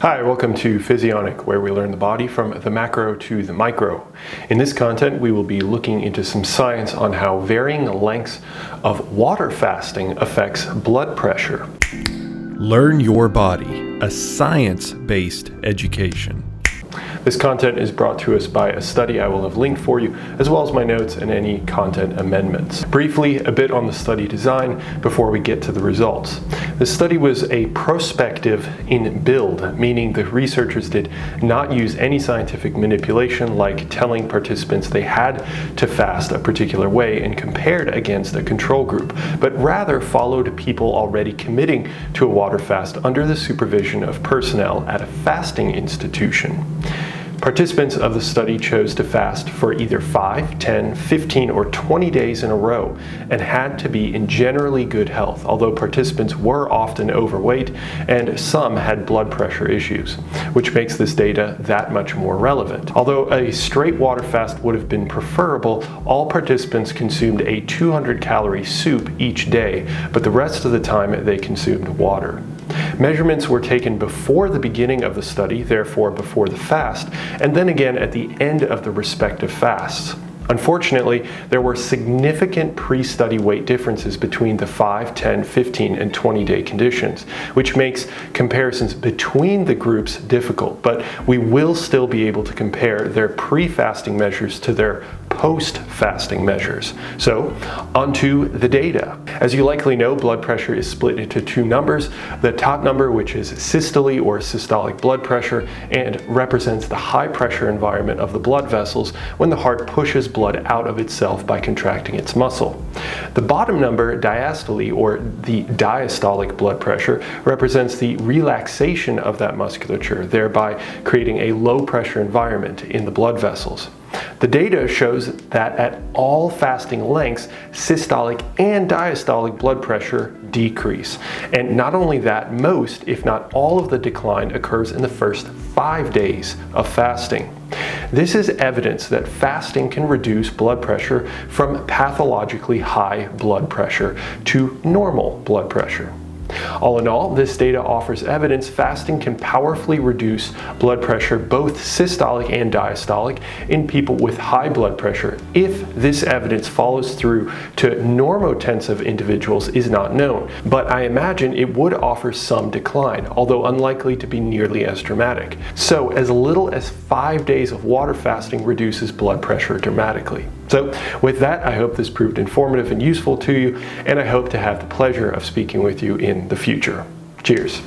Hi, welcome to Physionic, where we learn the body from the macro to the micro. In this content, we will be looking into some science on how varying lengths of water fasting affects blood pressure. Learn Your Body, a science based education. This content is brought to us by a study I will have linked for you, as well as my notes and any content amendments. Briefly, a bit on the study design before we get to the results. The study was a prospective in build, meaning the researchers did not use any scientific manipulation like telling participants they had to fast a particular way and compared against a control group, but rather followed people already committing to a water fast under the supervision of personnel at a fasting institution. Participants of the study chose to fast for either 5, 10, 15, or 20 days in a row and had to be in generally good health, although participants were often overweight and some had blood pressure issues, which makes this data that much more relevant. Although a straight water fast would have been preferable, all participants consumed a 200 calorie soup each day, but the rest of the time they consumed water. Measurements were taken before the beginning of the study, therefore before the fast, and then again at the end of the respective fasts. Unfortunately, there were significant pre-study weight differences between the 5, 10, 15, and 20 day conditions, which makes comparisons between the groups difficult, but we will still be able to compare their pre-fasting measures to their post-fasting measures. So, onto the data. As you likely know, blood pressure is split into two numbers. The top number, which is systole or systolic blood pressure, and represents the high pressure environment of the blood vessels when the heart pushes blood out of itself by contracting its muscle. The bottom number, diastole, or the diastolic blood pressure, represents the relaxation of that musculature, thereby creating a low pressure environment in the blood vessels. The data shows that at all fasting lengths, systolic and diastolic blood pressure decrease. And not only that, most, if not all of the decline occurs in the first five days of fasting. This is evidence that fasting can reduce blood pressure from pathologically high blood pressure to normal blood pressure. All in all, this data offers evidence fasting can powerfully reduce blood pressure, both systolic and diastolic, in people with high blood pressure. If this evidence follows through to normotensive individuals is not known, but I imagine it would offer some decline, although unlikely to be nearly as dramatic. So as little as five days of water fasting reduces blood pressure dramatically. So with that, I hope this proved informative and useful to you, and I hope to have the pleasure of speaking with you in the future. Cheers.